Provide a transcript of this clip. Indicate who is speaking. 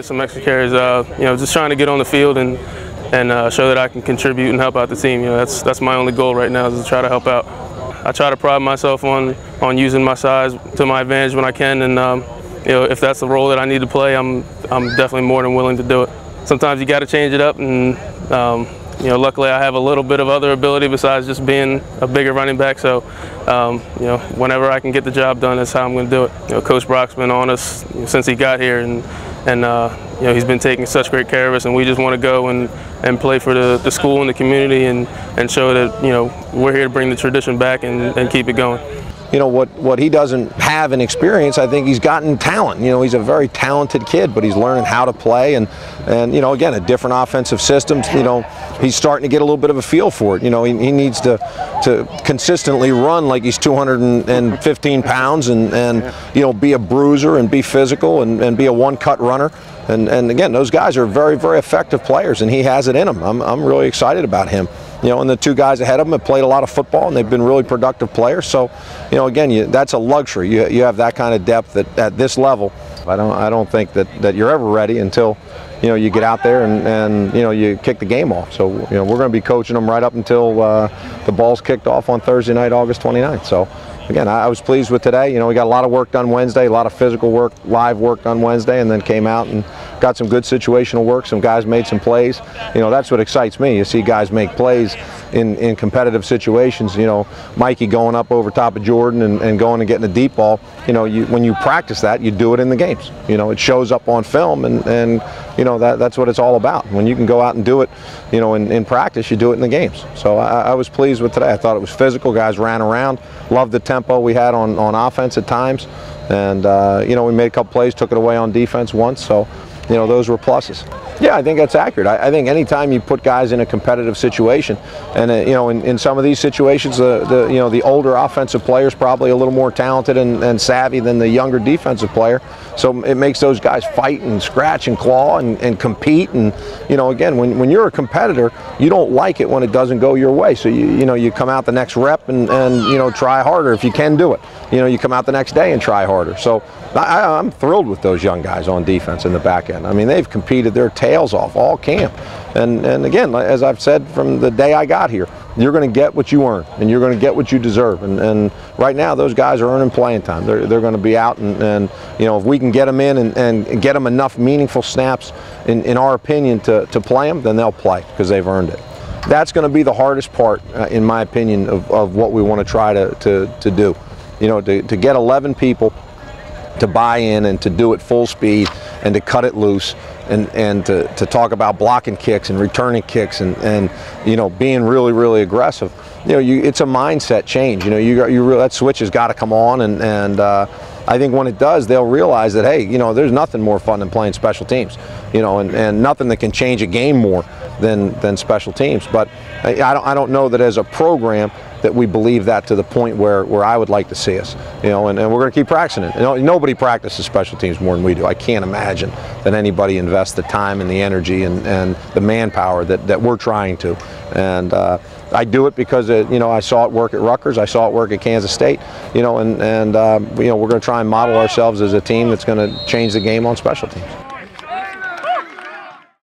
Speaker 1: get some extra carries. Uh, you know, just trying to get on the field and and uh, show that I can contribute and help out the team. You know, that's that's my only goal right now is to try to help out. I try to pride myself on on using my size to my advantage when I can, and um, you know, if that's the role that I need to play, I'm I'm definitely more than willing to do it. Sometimes you got to change it up, and um, you know, luckily I have a little bit of other ability besides just being a bigger running back. So, um, you know, whenever I can get the job done, that's how I'm going to do it. You know, Coach Brock's been on us since he got here, and and uh, you know he's been taking such great care of us, and we just want to go and, and play for the, the school and the community, and and show that you know we're here to bring the tradition back and, and keep it going
Speaker 2: you know what what he doesn't have in experience I think he's gotten talent. You know he's a very talented kid but he's learning how to play and and you know again a different offensive system, you know he's starting to get a little bit of a feel for it. You know he, he needs to to consistently run like he's 215 pounds and and you know be a bruiser and be physical and, and be a one cut runner. And and again those guys are very very effective players and he has it in him. I'm, I'm really excited about him you know, and the two guys ahead of them have played a lot of football and they've been really productive players. So, you know, again, you, that's a luxury. You, you have that kind of depth at, at this level. I don't, I don't think that, that you're ever ready until, you know, you get out there and, and you know, you kick the game off. So, you know, we're going to be coaching them right up until uh, the ball's kicked off on Thursday night, August 29th. So, again, I, was pleased with today. You know, we got a lot of work done Wednesday, a lot of physical work, live work done Wednesday, and then came out and got some good situational work. Some guys made some plays. You know, that's what excites me. You see guys make plays in, in competitive situations. You know, Mikey going up over top of Jordan and, and going and getting a deep ball. You know, you, when you practice that, you do it in the games. You know, it shows up on film, and, and you know that that's what it's all about. When you can go out and do it, you know, in, in practice, you do it in the games. So I, I was pleased with today. I thought it was physical. Guys ran around. Loved the tempo we had on, on offense at times. And, uh, you know, we made a couple plays, took it away on defense once. So, you know, those were pluses. Yeah, I think that's accurate. I, I think anytime you put guys in a competitive situation, and uh, you know, in, in some of these situations, the, the you know the older offensive player is probably a little more talented and, and savvy than the younger defensive player. So it makes those guys fight and scratch and claw and, and compete. And you know, again, when, when you're a competitor, you don't like it when it doesn't go your way. So you you know you come out the next rep and, and you know try harder if you can do it. You know, you come out the next day and try harder. So I, I'm thrilled with those young guys on defense in the back end. I mean, they've competed their tails off all camp. And, and again, as I've said from the day I got here, you're going to get what you earn and you're going to get what you deserve. And, and right now, those guys are earning playing time. They're, they're going to be out, and, and you know if we can get them in and, and get them enough meaningful snaps, in, in our opinion, to, to play them, then they'll play because they've earned it. That's going to be the hardest part, uh, in my opinion, of, of what we want to try to, to, to do. You know, to, to get 11 people to buy in and to do it full speed and to cut it loose and, and to, to talk about blocking kicks and returning kicks and, and you know being really really aggressive you know you, it's a mindset change you know you, you that switch has got to come on and, and uh, I think when it does, they'll realize that, hey, you know, there's nothing more fun than playing special teams, you know, and, and nothing that can change a game more than, than special teams. But I, I don't, I don't know that as a program that we believe that to the point where, where I would like to see us, you know, and, and we're going to keep practicing it. You know, nobody practices special teams more than we do. I can't imagine that anybody invests the time and the energy and, and the manpower that, that we're trying to. And uh, I do it because it, you know I saw it work at Rutgers, I saw it work at Kansas State, you know, and and uh, you know we're going to try and model ourselves as a team that's going to change the game on special teams.